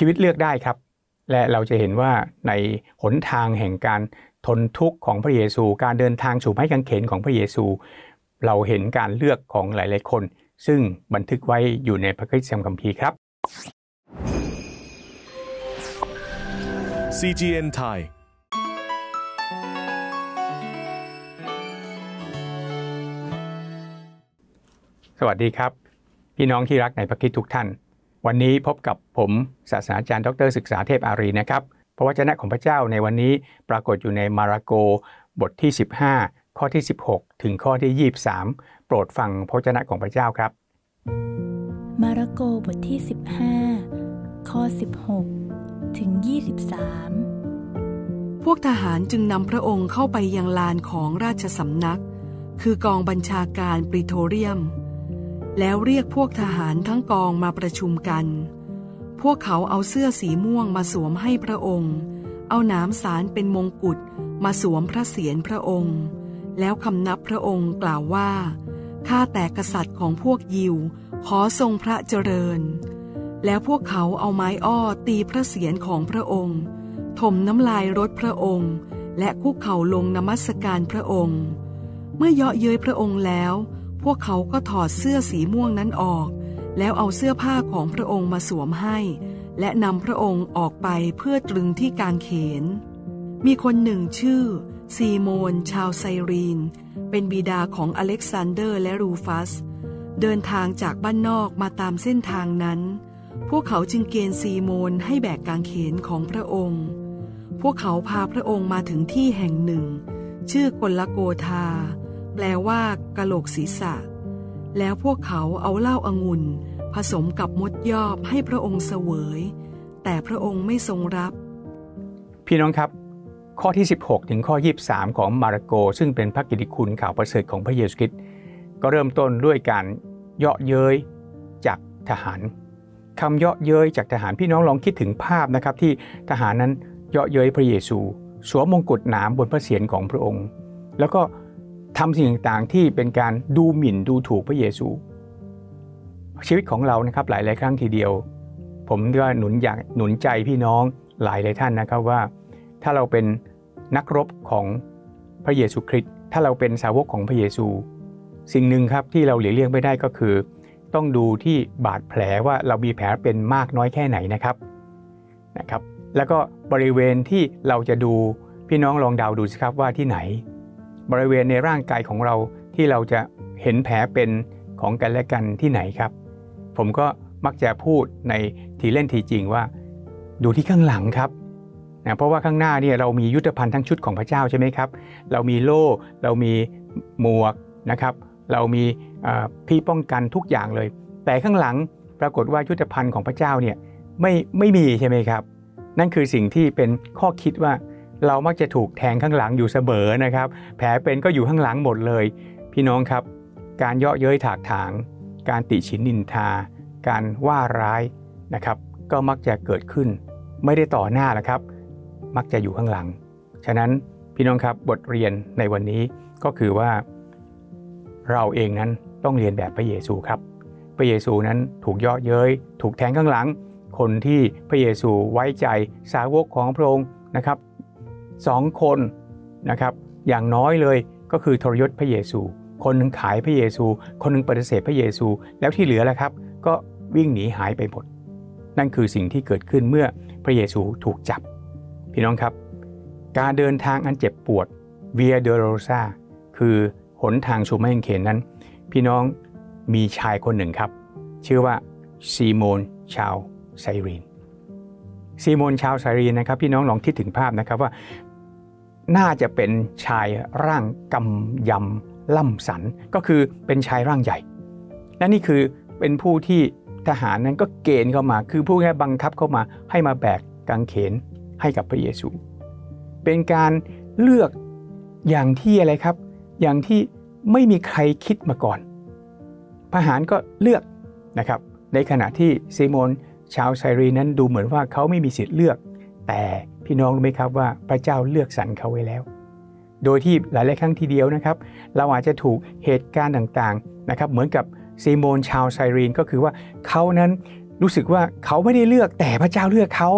ชีวิตเลือกได้ครับ และเราจะเห็นว่าในหนทางแห่งการทนทุกข์ของพระเยซู การเดินทางสู่ไม้กางเขนของพระเยซู เราเห็นการเลือกของหลาย ๆ คน ซึ่งบันทึกไว้อยู่ในพระคัมภีร์คัมภีร์ครับ CGN ไทยสวัสดีครับ พี่น้องที่รักในพระคริสต์ทุกท่าน วันนี้พบกับผมศาสตราจารย์ ดร ศึกษาเทพอารีนะครับ พระวจนะของพระเจ้าในวันนี้ปรากฏอยู่ในมาระโกบทที่ 15 ข้อที่ 16 ถึงข้อที่ 23 โปรดฟังพระวจนะของพระเจ้าครับ มาระโกบทที่ 15 ข้อ 16 ถึง 23 พวกทหารจึงนำพระองค์เข้าไปยังลานของราชสำนัก คือกองบัญชาการปริโทเรียม แล้วเรียกพวกทหารทั้งกองมาประชุมกัน พวกเขาเอาเสื้อสีม่วงมาสวมให้พระองค์ เอาหนามสารเป็นมงกุฎมาสวมพระเศียรพระองค์ แล้วคำนับพระองค์กล่าวว่า ข้าแต่กษัตริย์ของพวกยิว ขอทรงพระเจริญ แล้วพวกเขาเอาไม้อ้อตีพระเศียรของพระองค์ ถมน้ำลายรถพระองค์ และคุกเข่าลงนมัสการพระองค์ เมื่อเยาะเย้ยพระองค์แล้ว พวกเขาก็ถอดเสื้อสีม่วงนั้นออก แล้วเอาเสื้อผ้าของพระองค์มาสวมให้ และนำพระองค์ออกไปเพื่อตรึงที่กางเขน มีคนหนึ่งชื่อ ซีโมน ชาวไซรีน เป็นบิดาของอเล็กซานเดอร์และรูฟัส เดินทางจากบ้านนอกมาตามเส้นทางนั้น พวกเขาจึงเกณฑ์ซีโมนให้แบกกางเขนของพระองค์ พวกเขาพาพระองค์มาถึงที่แห่งหนึ่ง ชื่อกลโกธา แปลว่ากะโหลกศีรษะ แล้วพวกเขาเอาเหล้าอางุ่น ผสมกับมดยอบให้พระองค์เสวย แต่พระองค์ไม่ทรงรับ พี่น้องครับ ข้อที่ 16 ถึงข้อ 23 ของมาระโก ซึ่งเป็นพระกิติคุณข่าวประเสริฐของพระเยซูคริสต์ก็เริ่มต้นด้วยการเยาะเย้ยจากทหารคำเยาะเย้ยจากทหารพี่น้องลองคิดถึงภาพนะครับ ที่ทหารนั้นเยาะเย้ยพระเยซู สวมมงกุฎหนามบนพระเศียรของพระองค์ แล้วก็ ทำสิ่งต่างๆที่เป็นการดูหมิ่นดูถูกพระเยซู ชีวิตของเรานะครับหลายๆครั้งทีเดียว ผมก็หนุนอยากหนุนใจพี่น้องหลายหลายท่านนะครับว่า ถ้าเราเป็นนักรบของพระเยซูคริสต์ถ้าเราเป็นสาวกของพระเยซู สิ่งหนึ่งครับที่เราหลีกเลี่ยงไม่ได้ก็คือ ต้องดูที่บาดแผลว่าเรามีแผลเป็นมากน้อยแค่ไหนนะครับนะครับ แล้วก็บริเวณที่เราจะดูพี่น้องลองเดาดูสิครับว่าที่ไหน บริเวณในร่างกายของเราที่เราจะเห็นแผลเป็นของกันและกันที่ไหนครับ ผมก็มักจะพูดในทีเล่นทีจริงว่า ดูที่ข้างหลังครับนะเพราะว่าข้างหน้าเนี่ยเรามียุทธภัณฑ์ทั้งชุดของพระเจ้าใช่ไหมครับ เรามีโล่ เรามีหมวกนะครับ เรามีพี่ป้องกันทุกอย่างเลย แต่ข้างหลังปรากฏว่ายุทธภัณฑ์ของพระเจ้าเนี่ยไม่ไม่มีใช่ไหมครับ นั่นคือสิ่งที่เป็นข้อคิดว่า เรามักจะถูกแทงข้างหลังอยู่เสมอนะครับ แผลเป็นก็อยู่ข้างหลังหมดเลย พี่น้องครับ การเยาะเย้ยถากถาง การติฉินนินทา การว่าร้ายนะครับ ก็มักจะเกิดขึ้น ไม่ได้ต่อหน้าล้วครับ มักจะอยู่ข้างหลัง ฉะนั้นพี่น้องครับบทเรียนในวันนี้ก็คือว่า เราเองนั้นต้องเรียนแบบพระเยซูครับ พระเยซูนั้นถูกเยาะเย้ย ถูกแทงข้างหลัง คนที่พระเยซูไว้ใจสาวกของพระองค์นะครับ สองคนนะครับอย่างน้อยเลยก็คือทรยศพระเยซู คนหนึ่งขายพระเยซู คนหนึ่งปฏิเสธพระเยซู แล้วที่เหลือแล้วครับ ก็วิ่งหนีหายไปหมดนั่นคือสิ่งที่เกิดขึ้นเมื่อพระเยซูถูกจับ พี่น้องครับ การเดินทางอันเจ็บปวด Via Dolorosa คือหนทางสู่ไม้กางเขนนั้น พี่น้องมีชายคนหนึ่งครับ ชื่อว่าซีโมนชาวไซรีนซีโมนชาวไซรีนนะครับ พี่น้องลองคิดถึงภาพนะครับว่า น่าจะเป็นชายร่างกำยำล่ำสัน ก็คือเป็นชายร่างใหญ่ และนี่คือเป็นผู้ที่ทหารนั้นก็เกณฑ์เข้ามา คือผู้แค่บังคับเข้ามาให้มาแบกกางเขนให้กับพระเยซู เป็นการเลือกอย่างที่อะไรครับ อย่างที่ไม่มีใครคิดมาก่อนทหารก็เลือกนะครับ ในขณะที่ซีโมนชาวไซรีนั้นดูเหมือนว่าเขาไม่มีสิทธิ์เลือก แต่ พี่น้องรู้ไหมครับว่าพระเจ้าเลือกสรรเขาไว้แล้ว โดยที่หลายๆครั้งทีเดียวนะครับ เราอาจจะถูกเหตุการณ์ต่างๆนะครับ เหมือนกับซีโมนชาวไซรีนก็คือว่าเขานั้นรู้สึกว่าเขาไม่ได้เลือกแต่พระเจ้าเลือกเขา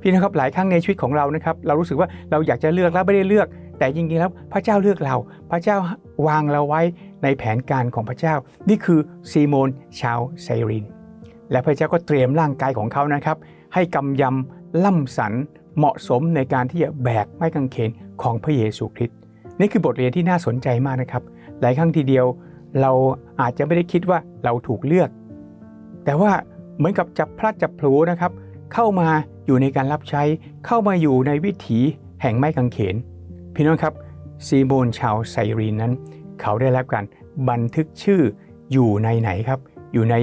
พี่นะครับหลายครั้งในชีวิตของเรานะครับ เรารู้สึกว่าเราอยากจะเลือกแล้วไม่ได้เลือก แต่จริงๆแล้วพระเจ้าเลือกเรา พระเจ้าวางเราไว้ในแผนการของพระเจ้า นี่คือซีโมนชาวไซริน และพระเจ้าก็เตรียมร่างกายของเขานะครับ ให้กำยำล่ำสัน เหมาะสมในการที่จะแบกไม้กางเขนของพระเยซูคริสต์นี่คือบทเรียนที่น่าสนใจมากนะครับ หลายครั้งทีเดียวเราอาจจะไม่ได้คิดว่าเราถูกเลือก แต่ว่าเหมือนกับจับพลัดจับผลูนะครับ เข้ามาอยู่ในการรับใช้ เข้ามาอยู่ในวิถีแห่งไม้กางเขน พี่น้องครับซีโมนชาวไซรีนนั้น เขาได้รับการบันทึกชื่ออยู่ในไหนครับ อยู่ใน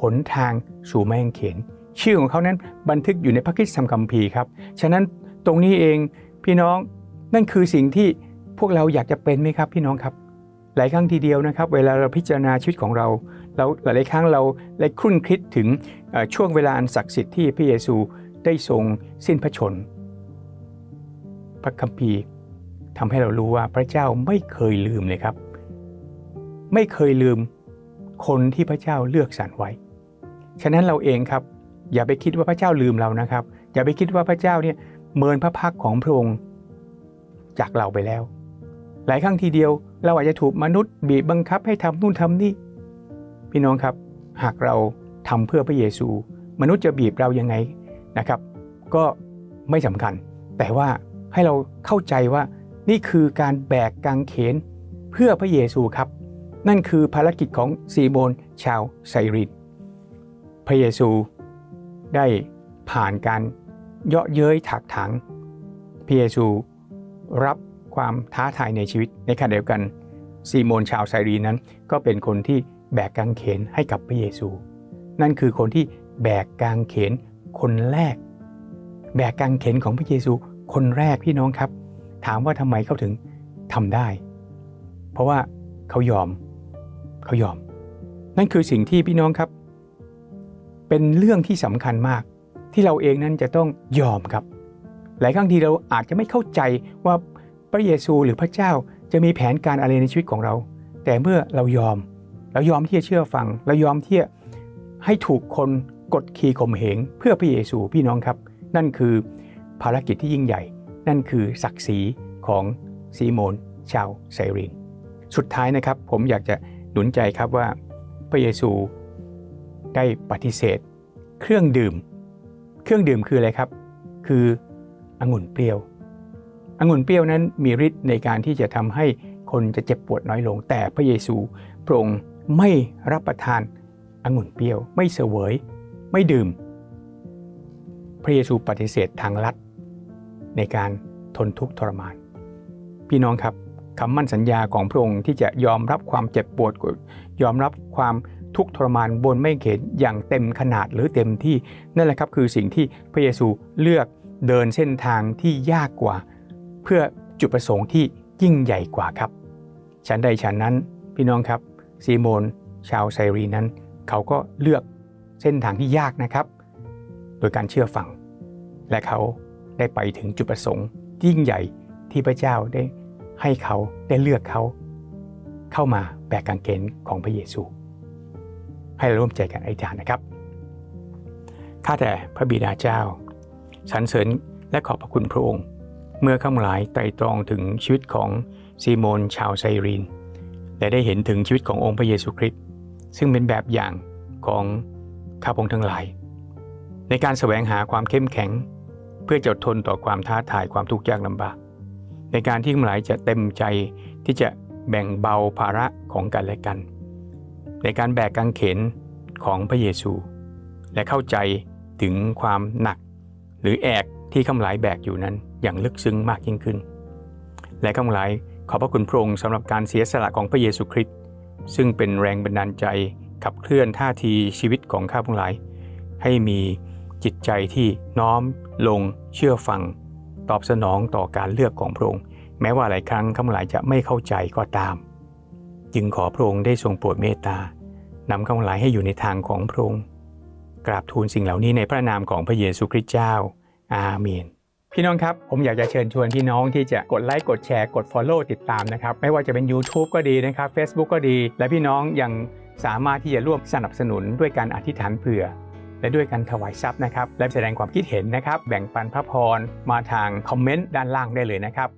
หนทางสู่ไม้กางเขน ชื่อของเขานั้นบันทึกอยู่ในพระคิดสัมคัมภีร์ครับ ฉะนั้นตรงนี้เองพี่น้องนั่นคือสิ่งที่พวกเราอยากจะเป็นไหมครับพี่น้องครับ หลายครั้งทีเดียวนะครับ เวลาเราพิจารณาชีวิตของเราเราหลายครั้งเราได้ครุ่นคิดถึงช่วงเวลาอันศักดิ์สิทธิ์ที่พระเยซูได้ทรงสิ้นพระชน พระคัมภีร์ทำให้เรารู้ว่าพระเจ้าไม่เคยลืมเลยครับ ไม่เคยลืมคนที่พระเจ้าเลือกสรรไว้ ฉะนั้นเราเองครับ อย่าไปคิดว่าพระเจ้าลืมเรานะครับ อย่าไปคิดว่าพระเจ้าเนี่ยเมินพระพักของพระองค์จากเราไปแล้ว หลายครั้งทีเดียวเราอาจจะถูกมนุษย์บีบบังคับให้ทำนู่นทำนี่ พี่น้องครับ หากเราทำเพื่อพระเยซู มนุษย์จะบีบเรายังไงนะครับ ก็ไม่สำคัญ แต่ว่าให้เราเข้าใจว่านี่คือการแบกกางเขนเพื่อพระเยซูครับ นั่นคือภารกิจของซีโมนชาวไซรินพระเยซู ได้ผ่านการเยาะเย้ยถักถังพระเยซูรับความท้าทายในชีวิตในขณะเดียวกันซีโมนชาวไซรีนั้น ก็เป็นคนที่แบกกางเขนให้กับพระเยซู นั่นคือคนที่แบกกางเขนคนแรก แบกกางเขนของพระเยซูคนแรกพี่น้องครับ ถามว่าทำไมเขาถึงทำได้ เพราะว่าเขายอมเขายอม นั่นคือสิ่งที่พี่น้องครับ เป็นเรื่องที่สำคัญมาก ที่เราเองนั้นจะต้องยอมครับ หลายครั้งทีเราอาจจะไม่เข้าใจว่าพระเยซูหรือพระเจ้าจะมีแผนการอะไรในชีวิตของเรา แต่เมื่อเรายอม เรายอมที่จะเชื่อฟัง เรายอมที่จะให้ถูกคนกดขี่ข่มเหงเพื่อพระเยซูพี่น้องครับ นั่นคือภารกิจที่ยิ่งใหญ่ นั่นคือศักดิ์ศรีของซีโมน ชาวไซริน สุดท้ายนะครับผมอยากจะหนุนใจครับว่าพระเยซู ได้ปฏิเสธ เครื่องดื่ม เครื่องดื่มคืออะไรครับ คือองุ่นเปรี้ยวองุ่นเปรี้ยวนั้นมีฤทธิ์ในการที่จะทำให้คนจะเจ็บปวดน้อยลง แต่พระเยซูพระองค์ไม่รับประทานองุ่นเปรี้ยว ไม่เสวย ไม่ดื่ม พระเยซูปฏิเสธทางลัด ในการทนทุกข์ทรมาน พี่น้องครับคำมั่นสัญญาของพระองค์ที่จะยอมรับความเจ็บปวด ยอมรับความ ทุกทรมานบนไม่เข็นอย่างเต็มขนาดหรือเต็มที่นั่นแหละครับคือสิ่งที่พระเยซูเลือกเดินเส้นทางที่ยากกว่า เพื่อจุดประสงค์ที่ยิ่งใหญ่กว่าครับ ฉันใดฉันนั้นพี่น้องครับซีโมน ชาวไซรีนั้น เขาก็เลือกเส้นทางที่ยากนะครับ โดยการเชื่อฟัง และเขาได้ไปถึงจุดประสงค์ยิ่งใหญ่ที่พระเจ้าได้ให้เขาได้เลือกเขา เข้ามาแบกกางเกณฑ์ของพระเยซู ให้เราร่วมใจกันอธิษฐานนะครับ ข้าแต่พระบิดาเจ้าสรรเสริญและขอบพระคุณพระองค์ เมื่อข้าหลายไตรตรองถึงชีวิตของซีโมนชาวไซรีน และได้เห็นถึงชีวิตขององค์พระเยซูคริสต์ซึ่งเป็นแบบอย่างของข้าพงทั้งหลาย ในการแสวงหาความเข้มแข็ง เพื่อจะทนต่อความท้าทายความทุกข์ยากลำบาก ในการที่ข้าหลายจะเต็มใจที่จะแบ่งเบาภาระของกันและกัน ในการแบกกางเขนของพระเยซู และเข้าใจถึงความหนัก หรือแอกที่ข้ามหลายแบกอยู่นั้นอย่างลึกซึ้งมากยิ่งขึ้น และข้ามหลายขอบพระคุณพระองค์สำหรับการเสียสละของพระเยซูคริสต์ซึ่งเป็นแรงบันดาลใจขับเคลื่อนท่าทีชีวิตของข้าพงหลาย ให้มีจิตใจที่น้อมลงเชื่อฟัง ตอบสนองต่อการเลือกของพระองค์แม้ว่าหลายครั้งข้าพงหลายจะไม่เข้าใจก็ตาม จึงขอพระองค์ได้ทรงโปรดเมตตานำข้าพงหลายให้อยู่ในทางของพระองค์กราบทูลสิ่งเหล่านี้ในพระนามของพระเยซูคริสต์เจ้า อาเมน พี่น้องครับ ผมอยากจะเชิญชวนพี่น้องที่จะกดไลค์กดแชร์กด Follow ติดตามนะครับ ไม่ว่าจะเป็น YouTube ก็ดีนะครับ Facebook ก็ดี และพี่น้องยังสามารถที่จะร่วมสนับสนุนด้วยการอธิษฐานเผื่อ และด้วยการถวายทรัพย์นะครับ และแสดงความคิดเห็นนะครับ แบ่งปันพระพรมาทางคอมเมนต์ด้านล่างได้เลยนะครับ